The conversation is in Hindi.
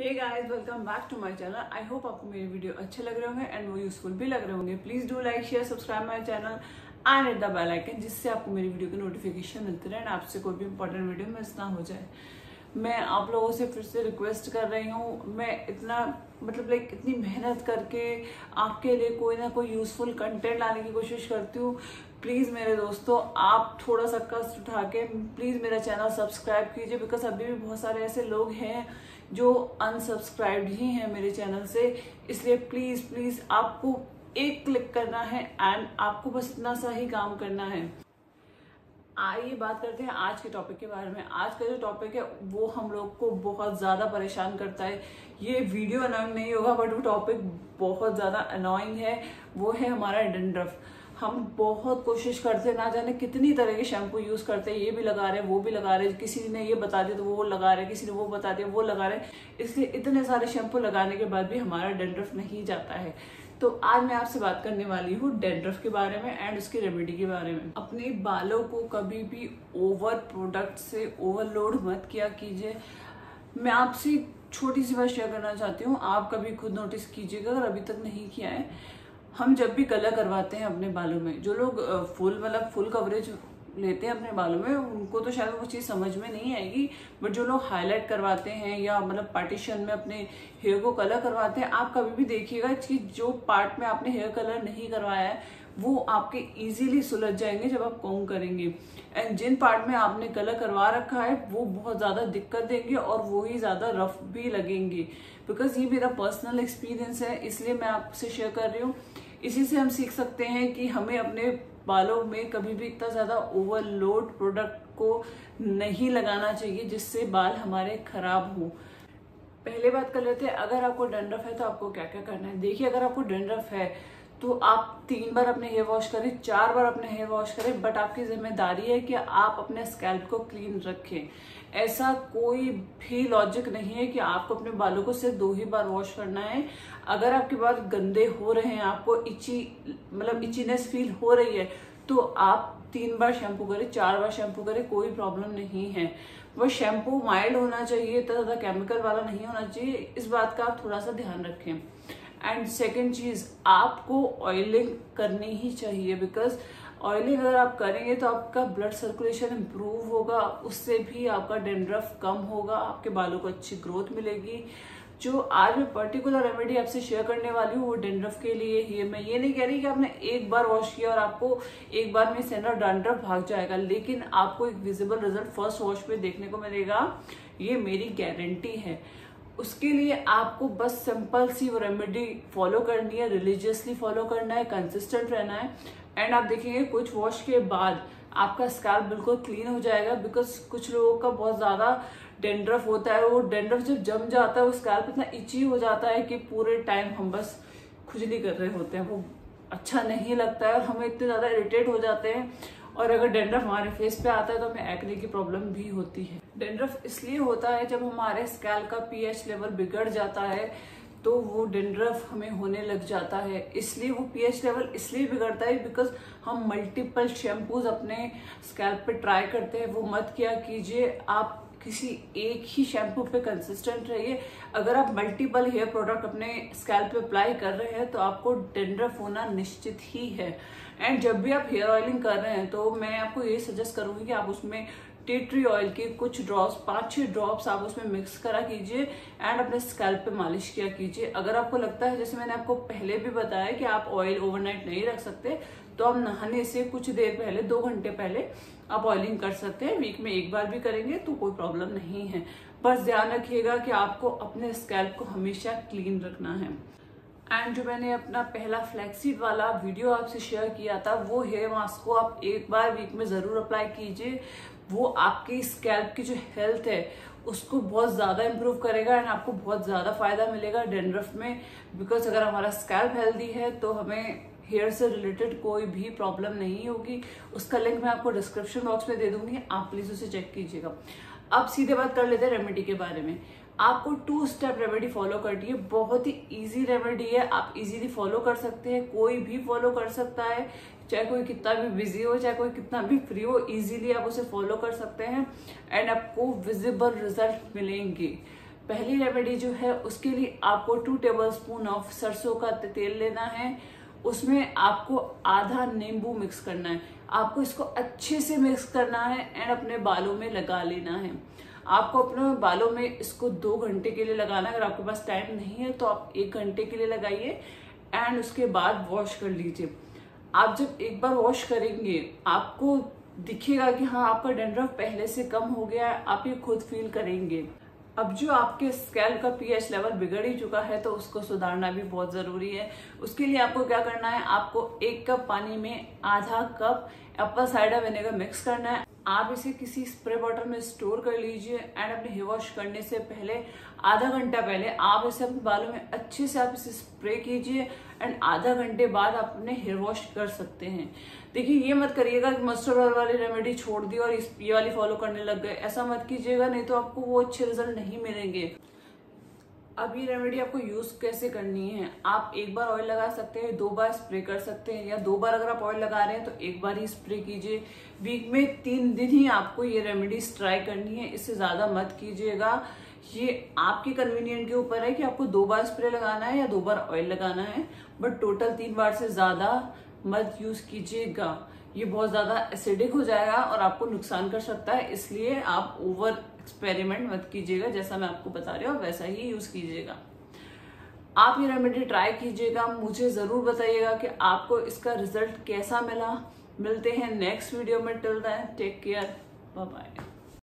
Hey guys welcome back to my channel I hope आपको मेरे वीडियो अच्छे लग रहे होंगे एंड वो यूजफुल भी लग रहे होंगे. Please do like share subscribe my channel and at the bell icon जिससे आपको मेरी वीडियो के नोटिफिकेशन मिलती रहे एंड आपसे कोई भी इंपॉर्टेंट वीडियो मिस ना हो जाए. मैं आप लोगों से फिर से रिक्वेस्ट कर रही हूँ. मैं इतना मतलब लाइक इतनी मेहनत करके आपके लिए कोई ना कोई यूजफुल कंटेंट लाने की कोशिश करती हूँ. प्लीज़ मेरे दोस्तों, आप थोड़ा सा कष्ट उठा के प्लीज़ मेरा चैनल सब्सक्राइब कीजिए बिकॉज़ अभी भी बहुत सारे ऐसे लोग हैं जो अनसब्सक्राइब ही हैं मेरे चैनल से। इसलिए प्लीज़ प्लीज़ आपको एक क्लिक करना है एंड आपको बस इतना सा ही काम करना है। आइए बात करते हैं आज के टॉपिक के बारे में। आज का जो टॉपिक है, वो हम लोग को बहुत ज़्यादा परेशान करता है। ये वीडियो अनोइंग नहीं होगा बट वो टॉपिक बहुत ज़्यादा अनोइंग है। वो है हमारा डेंड्रफ हम बहुत कोशिश करते, ना जाने कितनी तरह के शैम्पू यूज़ करते हैं ये भी लगा रहे हैं वो भी लगा रहे हैं किसी ने ये बता दिया तो वो लगा रहे हैं किसी ने वो बता दिया, वो लगा रहे। हैं इसलिए इतने सारे शैम्पू लगाने के बाद भी हमारा डेंड्रफ नहीं जाता है। तो आज मैं आपसे बात करने वाली हूँ डेंड्रफ के बारे में एंड उसकी रेमेडी के बारे में। अपने बालों को कभी भी ओवर प्रोडक्ट से ओवरलोड मत किया कीजिए। मैं आपसे छोटी सी बात शेयर करना चाहती हूँ, आप कभी खुद नोटिस कीजिएगा, अगर अभी तक नहीं किया है। हम जब भी कलर करवाते हैं अपने बालों में, जो लोग फुल मतलब फुल कवरेज लेते हैं अपने बालों में, उनको तो शायद वो चीज़ समझ में नहीं आएगी बट जो लोग हाईलाइट करवाते हैं या मतलब पार्टीशन में अपने हेयर को कलर करवाते हैं, आप कभी भी देखिएगा कि जो पार्ट में आपने हेयर कलर नहीं करवाया है, वो आपके इजीली सुलझ जाएँगे जब आप कॉम करेंगे। एंड जिन पार्ट में आपने कलर करवा रखा है, वो बहुत ज़्यादा दिक्कत देंगे और वो ही ज़्यादा रफ भी लगेंगे। बिकॉज़ ये मेरा पर्सनल एक्सपीरियंस है, इसलिए मैं आपसे शेयर कर रही हूँ। इसी से हम सीख सकते हैं कि हमें अपने बालों में कभी भी इतना ज़्यादा ओवरलोड प्रोडक्ट को नहीं लगाना चाहिए जिससे बाल हमारे खराब हो। पहले बात कर लेते हैं, अगर आपको डंड्रफ है तो आपको क्या क्या करना है? देखिए, अगर आपको डंड्रफ है तो आप तीन बार अपने हेयर वॉश करें, चार बार अपने हेयर वॉश करें बट आपकी ज़िम्मेदारी है कि आप अपने स्कैल्प को क्लीन रखें। ऐसा कोई भी लॉजिक नहीं है कि आपको अपने बालों को सिर्फ़ दो ही बार वॉश करना है। अगर आपके बाल गंदे हो रहे हैं, आपको इची मतलब इचीनेस फील हो रही है तो आप तीन बार शैम्पू करें, चार बार शैम्पू करें, कोई प्रॉब्लम नहीं है। वो शैम्पू माइल्ड होना चाहिए, इतना ज़्यादा केमिकल वाला नहीं होना चाहिए। इस बात का आप थोड़ा सा ध्यान रखें। एंड सेकेंड चीज़, आपको ऑयलिंग करनी ही चाहिए बिकॉज़ ऑयलिंग अगर आप करेंगे तो आपका ब्लड सर्कुलेशन इम्प्रूव होगा, उससे भी आपका डेंड्रफ कम होगा, आपके बालों को अच्छी ग्रोथ मिलेगी। जो आज मैं पर्टिकुलर रेमेडी आपसे शेयर करने वाली हूँ, वो डेंड्रफ के लिए ही है। मैं ये नहीं कह रही कि आपने एक बार वॉश किया और आपको एक बार में सेंडर डेंड्रफ भाग जाएगा, लेकिन आपको एक विजिबल रिज़ल्ट फ़र्स्ट वॉश में देखने को मिलेगा। ये मेरी गारंटी है। उसके लिए आपको बस सिंपल सी वो रेमेडी फॉलो करनी है रिलीजियसली फॉलो करना है कंसिस्टेंट रहना है। एंड आप देखेंगे, कुछ वॉश के बाद आपका स्कैल्प बिल्कुल क्लीन हो जाएगा बिकॉज़ कुछ लोगों का बहुत ज़्यादा डेंड्रफ होता है। वो डेंड्रफ जब जम जाता है, वो स्कैल्प इतना इची हो जाता है कि पूरे टाइम हम बस खुजली कर रहे होते हैं। वो अच्छा नहीं लगता है और हमें इतने ज़्यादा इरिटेट हो जाते हैं। और अगर डेंड्रफ हमारे फेस पे आता है तो हमें एक्ने की प्रॉब्लम भी होती है। डेंड्रफ इसलिए होता है, जब हमारे स्कैल का पीएच लेवल बिगड़ जाता है तो वो डेंड्रफ हमें होने लग जाता है। इसलिए वो पीएच लेवल इसलिए बिगड़ता है बिकॉज़ हम मल्टीपल शैम्पूज अपने स्कैल्प पे ट्राई करते हैं। वो मत किया कीजिए, आप किसी एक ही शैम्पू पे कंसिस्टेंट रहिए। अगर आप मल्टीपल हेयर प्रोडक्ट अपने स्कैल्प पे अप्लाई कर रहे हैं तो आपको डेंड्रफ होना निश्चित ही है। एंड जब भी आप हेयर ऑयलिंग कर रहे हैं तो मैं आपको ये सजेस्ट करूँगी कि आप उसमें टी ट्री ऑयल के कुछ ड्रॉप्स पाँच छह ड्रॉप्स आप उसमें मिक्स करा कीजिए एंड अपने स्कैल्प पे मालिश किया कीजिए। अगर आपको लगता है, जैसे मैंने आपको पहले भी बताया कि आप ऑयल ओवरनाइट नहीं रख सकते तो आप नहाने से कुछ देर पहले, दो घंटे पहले आप ऑयलिंग कर सकते हैं। वीक में एक बार भी करेंगे तो कोई प्रॉब्लम नहीं है। बस ध्यान रखिएगा कि आपको अपने स्कैल्प को हमेशा क्लीन रखना है। एंड जो मैंने अपना पहला फ्लैक्सीड वाला वीडियो आपसे शेयर किया था, वो हेयर मास्क को आप एक बार वीक में ज़रूर अप्लाई कीजिए। वो आपकी स्कैल्प की जो हेल्थ है, उसको बहुत ज़्यादा इम्प्रूव करेगा एंड आपको बहुत ज़्यादा फ़ायदा मिलेगा डेंड्रफ में। बिकॉज़ अगर हमारा स्कैल्प हेल्दी है तो हमें हेयर से रिलेटेड कोई भी प्रॉब्लम नहीं होगी। उसका लिंक मैं आपको डिस्क्रिप्शन बॉक्स में दे दूँगी, आप प्लीज़ उसे चेक कीजिएगा। अब सीधे बात कर लेते हैं रेमेडी के बारे में। आपको टू स्टेप रेमेडी फॉलो करनी है। बहुत ही इजी रेमेडी है। आप इजीली फॉलो कर सकते हैं। कोई भी फॉलो कर सकता है। चाहे कोई कितना भी बिज़ी हो, चाहे कोई कितना भी फ्री हो इजीली आप उसे फॉलो कर सकते हैं एंड आपको विजिबल रिज़ल्ट मिलेंगे। पहली रेमेडी जो है, उसके लिए आपको टू टेबल स्पून ऑफ़ सरसों का तेल लेना है। उसमें आपको आधा नींबू मिक्स करना है। आपको इसको अच्छे से मिक्स करना है एंड अपने बालों में लगा लेना है। आपको अपने बालों में इसको दो घंटे के लिए लगाना अगर आपके पास टाइम नहीं है तो आप एक घंटे के लिए लगाइए एंड उसके बाद वॉश कर लीजिए। आप जब एक बार वॉश करेंगे, आपको दिखेगा कि हाँ आपका डेंड्रफ पहले से कम हो गया है, आप ये खुद फील करेंगे। अब जो आपके स्केल का पीएच लेवल बिगड़ ही चुका है तो उसको सुधारना भी बहुत ज़रूरी है। उसके लिए आपको क्या करना है, आपको एक कप पानी में आधा cup apple cider vinegar mix करना है। आप इसे किसी स्प्रे बॉटल में स्टोर कर लीजिए एंड अपने हेयर वॉश करने से पहले, आधा घंटा पहले आप इसे अपने बालों में अच्छे से आप इसे स्प्रे कीजिए। एंड आधा घंटे बाद आप अपने हेयर वॉश कर सकते हैं। देखिए, ये मत करिएगा कि मस्टर्ड ऑयल वाली रेमेडी छोड़ दी और इस, ये वाली फॉलो करने लग गए। ऐसा मत कीजिएगा, नहीं तो आपको वो अच्छे रिज़ल्ट नहीं मिलेंगे। अब ये रेमेडी आपको यूज़ कैसे करनी है? आप एक बार ऑयल लगा सकते हैं, दो बार स्प्रे कर सकते हैं, या दो बार अगर आप ऑयल लगा रहे हैं तो एक बार ही स्प्रे कीजिए। वीक में तीन दिन ही आपको ये रेमेडीज ट्राई करनी है, इससे ज़्यादा मत कीजिएगा। ये आपके कन्वीनियंट के ऊपर है कि आपको दो बार स्प्रे लगाना है या दो बार ऑयल लगाना है बट टोटल तीन बार से ज़्यादा मत यूज़ कीजिएगा। ये बहुत ज़्यादा एसिडिक हो जाएगा और आपको नुकसान कर सकता है, इसलिए आप ओवर एक्सपेरिमेंट मत कीजिएगा, जैसा मैं आपको बता रही हूँ वैसा ही यूज़ कीजिएगा। आप ये रेमेडी ट्राई कीजिएगा। मुझे ज़रूर बताइएगा कि आपको इसका रिज़ल्ट कैसा मिला। मिलते हैं नेक्स्ट वीडियो में। Till then take care bye